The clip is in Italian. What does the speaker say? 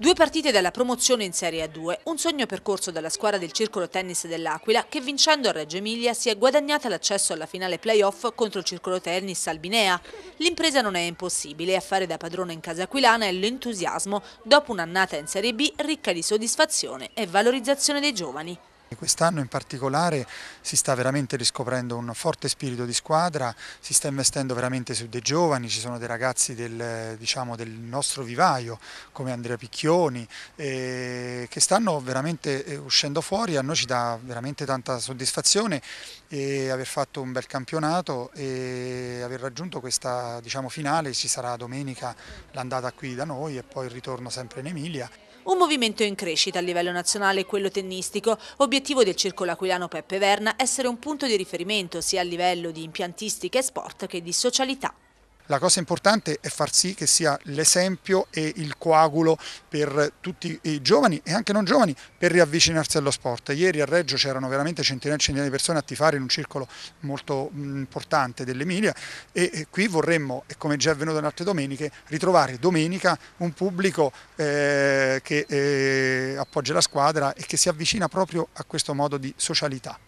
Due partite dalla promozione in Serie A2, un sogno percorso dalla squadra del Circolo Tennis dell'Aquila che vincendo a Reggio Emilia si è guadagnata l'accesso alla finale playoff contro il Circolo Tennis Albinea. L'impresa non è impossibile a fare da padrone in casa aquilana è l'entusiasmo dopo un'annata in Serie B ricca di soddisfazione e valorizzazione dei giovani. Quest'anno in particolare si sta veramente riscoprendo un forte spirito di squadra, si sta investendo veramente su dei giovani, ci sono dei ragazzi del, diciamo, del nostro vivaio come Andrea Picchioni eh, che stanno veramente eh, uscendo fuori, a noi ci dà veramente tanta soddisfazione e aver fatto un bel campionato e aver raggiunto questa diciamo, finale, ci sarà domenica l'andata qui da noi e poi il ritorno sempre in Emilia. Un movimento in crescita a livello nazionale è quello tennistico, obiettivo del circolo aquilano Peppe Verna essere un punto di riferimento sia a livello di impiantistica e sport che di socialità. La cosa importante è far sì che sia l'esempio e il coagulo per tutti i giovani e anche non giovani per riavvicinarsi allo sport. Ieri a Reggio c'erano veramente centinaia e centinaia di persone a tifare in un circolo molto importante dell'Emilia e qui vorremmo, e come già è avvenuto in altre domeniche, ritrovare domenica un pubblico eh, che eh, appoggia la squadra e che si avvicina proprio a questo modo di socialità.